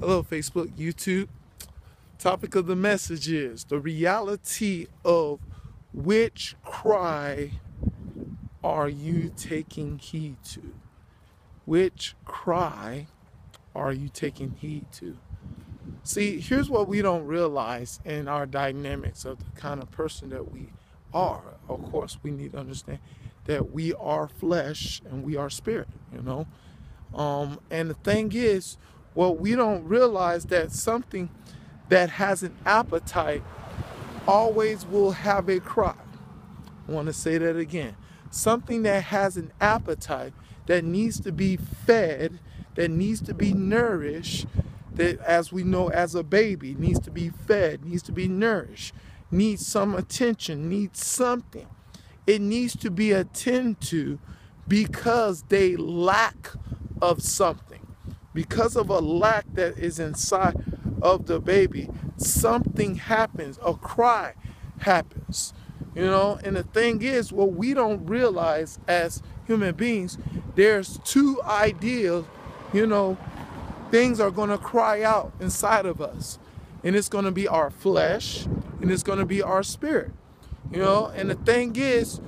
Hello, Facebook, YouTube. Topic of the message is the reality of which cry are you taking heed to? Which cry are you taking heed to? See, here's what we don't realize in our dynamics of the kind of person that we are. Of course, we need to understand that we are flesh and we are spirit, you know? Um, and the thing is, well, we don't realize that something that has an appetite always will have a cry. I want to say that again. Something that has an appetite that needs to be fed, that needs to be nourished, that as we know as a baby needs to be fed, needs to be nourished, needs some attention, needs something. It needs to be attended to because they lack of something because of a lack that is inside of the baby, something happens, a cry happens. You know, and the thing is, what we don't realize as human beings, there's two ideas, you know, things are going to cry out inside of us. And it's going to be our flesh and it's going to be our spirit. You know, and the thing is,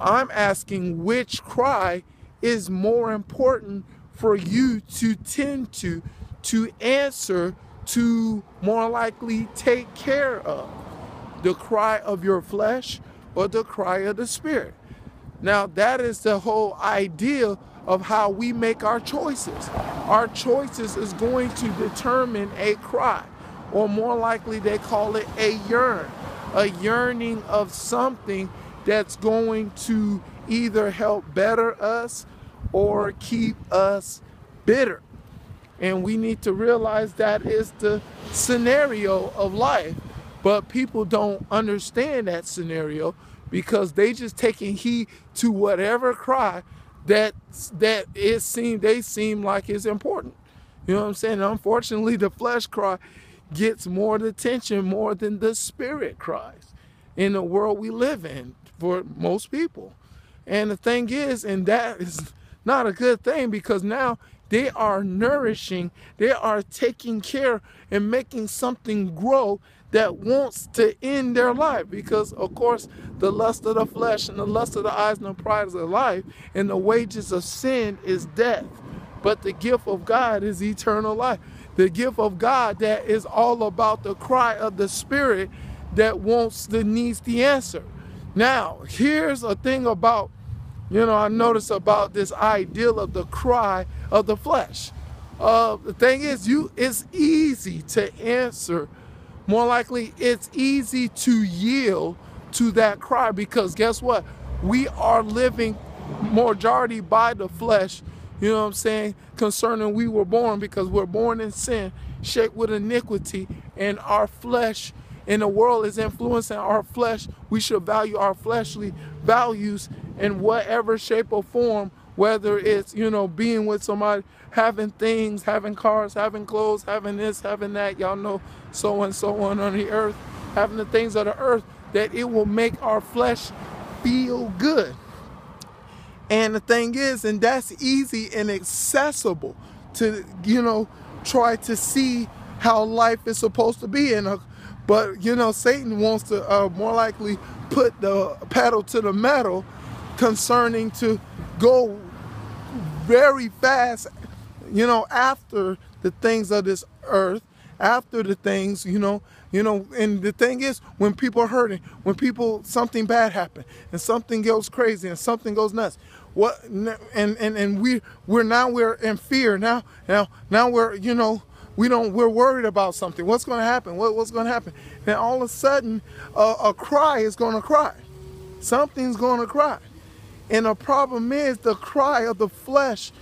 I'm asking which cry is more important for you to tend to, to answer, to more likely take care of the cry of your flesh or the cry of the spirit. Now, that is the whole idea of how we make our choices. Our choices is going to determine a cry, or more likely, they call it a yearn, a yearning of something that's going to either help better us or keep us bitter. And we need to realize that is the scenario of life. But people don't understand that scenario because they just taking heed to whatever cry that that it seem they seem like is important. You know what I'm saying? unfortunately, the flesh cry gets more attention more than the spirit cries in the world we live in for most people. And the thing is, and that is not a good thing because now they are nourishing, they are taking care and making something grow that wants to end their life because of course the lust of the flesh and the lust of the eyes and the pride of the life and the wages of sin is death. But the gift of god is eternal life. The gift of god that is all about the cry of the spirit that wants the needs the answer. Now here's a thing about you know, I notice about this ideal of the cry of the flesh. Uh, the thing is, you it's easy to answer. More likely, it's easy to yield to that cry because guess what? We are living majority by the flesh. You know what I'm saying? Concerning we were born because we're born in sin, shaped with iniquity, and our flesh in the world is influencing our flesh. We should value our fleshly values in whatever shape or form, whether it's, you know, being with somebody, having things, having cars, having clothes, having this, having that, y'all know, so and so on on the earth, having the things of the earth, that it will make our flesh feel good. And the thing is, and that's easy and accessible to, you know, try to see how life is supposed to be. And, but, you know, Satan wants to uh, more likely put the pedal to the metal concerning to go very fast, you know, after the things of this earth, after the things, you know, you know, and the thing is, when people are hurting, when people something bad happen, and something goes crazy, and something goes nuts, what, and and and we we're now we're in fear now, now now we're you know we don't we're worried about something. What's going to happen? What, what's going to happen? And all of a sudden, uh, a cry is going to cry. Something's going to cry. And the problem is the cry of the flesh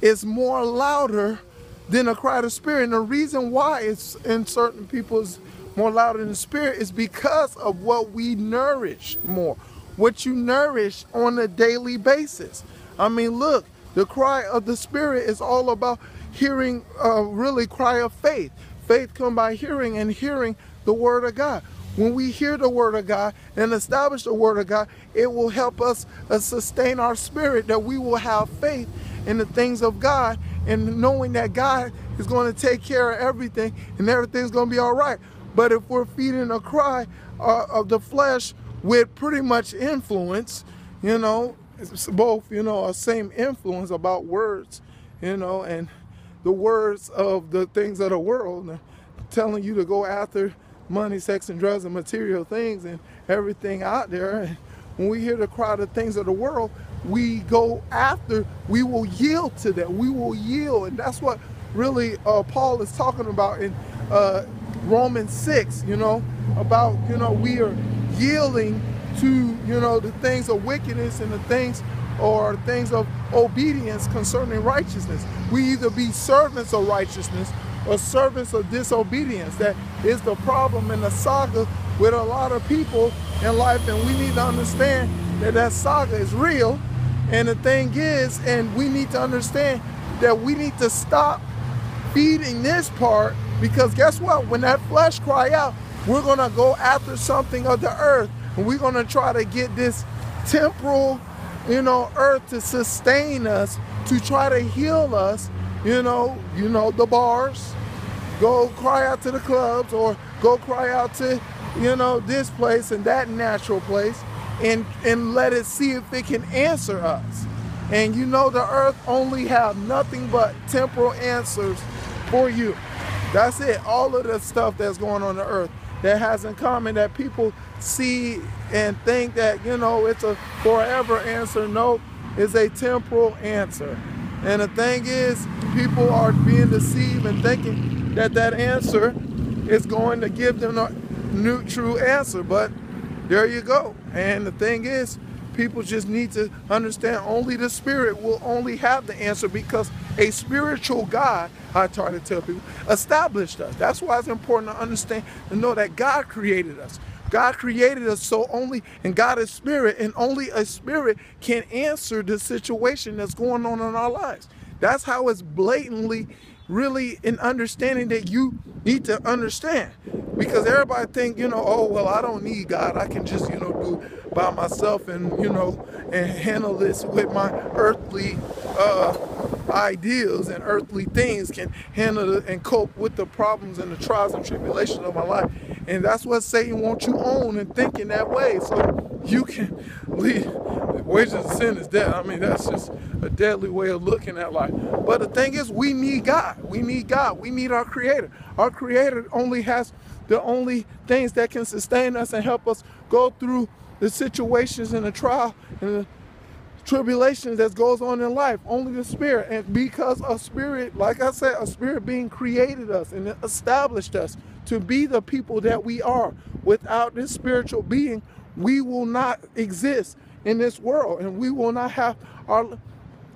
is more louder than the cry of the spirit. And the reason why it's in certain people's more louder than the spirit is because of what we nourish more. What you nourish on a daily basis. I mean, look, the cry of the spirit is all about hearing a really cry of faith. Faith come by hearing and hearing the word of God. When we hear the word of God and establish the word of God, it will help us uh, sustain our spirit that we will have faith in the things of God and knowing that God is going to take care of everything, and everything's going to be all right. But if we're feeding a cry uh, of the flesh with pretty much influence, you know, both, you know, same influence about words, you know, and the words of the things of the world, telling you to go after money, sex, and drugs and material things and everything out there. And when we hear the cry of things of the world, we go after, we will yield to that. We will yield. And that's what really uh, Paul is talking about in uh, Romans 6, you know, about, you know, we are yielding to, you know, the things of wickedness and the things or things of obedience concerning righteousness. We either be servants of righteousness or service of disobedience. That is the problem in the saga with a lot of people in life, and we need to understand that that saga is real. And the thing is, and we need to understand that we need to stop feeding this part because guess what? When that flesh cry out, we're gonna go after something of the earth, and we're gonna try to get this temporal, you know, earth to sustain us, to try to heal us, you know, you know, the bars, go cry out to the clubs or go cry out to, you know, this place and that natural place and, and let it see if it can answer us. And you know the earth only have nothing but temporal answers for you. That's it. All of the stuff that's going on the earth that has in common that people see and think that, you know, it's a forever answer. No, it's a temporal answer. And the thing is, people are being deceived and thinking that that answer is going to give them a new true answer. But there you go. And the thing is, people just need to understand only the spirit will only have the answer because a spiritual God, I try to tell people, established us. That's why it's important to understand and know that God created us. God created us so only, and God is spirit, and only a spirit can answer the situation that's going on in our lives. That's how it's blatantly really an understanding that you need to understand. Because everybody think you know oh well i don't need god. I can just you know do by myself and you know and handle this with my earthly uh, ideals and earthly things can handle and cope with the problems and the trials and tribulations of my life and that's what satan wants you on and thinking that way so you can leave wages of sin is death. I mean, that's just a deadly way of looking at life. But the thing is, we need God. We need God. We need our Creator. Our Creator only has the only things that can sustain us and help us go through the situations and the trial and the tribulations that goes on in life. Only the Spirit. And because a Spirit, like I said, a Spirit being created us and established us to be the people that we are. Without this spiritual being, we will not exist in this world and we will not have our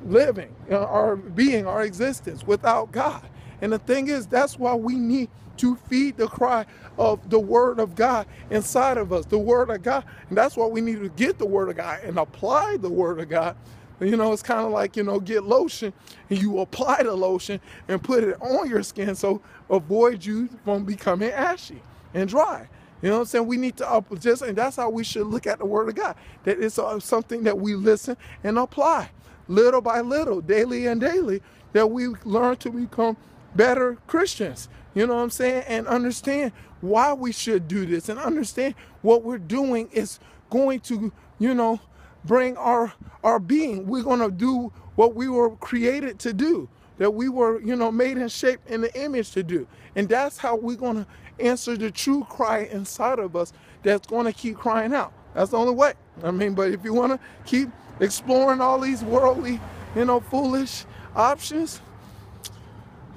living, uh, our being, our existence without God. And the thing is, that's why we need to feed the cry of the word of God inside of us, the word of God. And that's why we need to get the word of God and apply the word of God. You know, it's kind of like, you know, get lotion and you apply the lotion and put it on your skin so avoid you from becoming ashy and dry. You know what I'm saying? We need to up just, and that's how we should look at the Word of God. That it's uh, something that we listen and apply, little by little, daily and daily, that we learn to become better Christians. You know what I'm saying? And understand why we should do this, and understand what we're doing is going to, you know, bring our our being. We're gonna do what we were created to do. That we were, you know, made and shaped in the image to do. And that's how we're gonna answer the true cry inside of us that's going to keep crying out. That's the only way. I mean, but if you want to keep exploring all these worldly, you know, foolish options,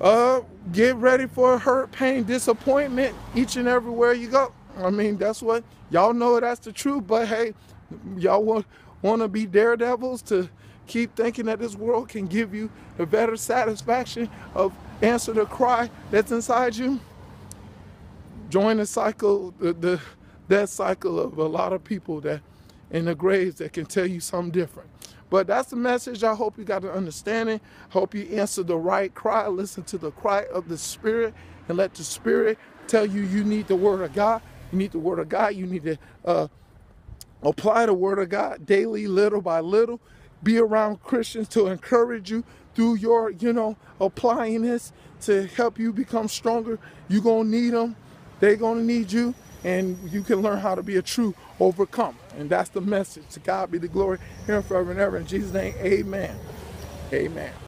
uh, get ready for hurt, pain, disappointment each and everywhere you go. I mean, that's what y'all know that's the truth, but hey, y'all want want to be daredevils to keep thinking that this world can give you the better satisfaction of answer the cry that's inside you join the cycle, the, the that cycle of a lot of people that in the graves that can tell you something different. But that's the message. I hope you got an understanding. Hope you answer the right cry. Listen to the cry of the Spirit and let the Spirit tell you you need the Word of God. You need the Word of God. You need to uh, apply the Word of God daily, little by little. be around Christians to encourage you through your, you know, applying this to help you become stronger. You're going to need them. They're going to need you. And you can learn how to be a true overcomer. And that's the message. To God be the glory, here forever and ever. In Jesus' name, amen. Amen.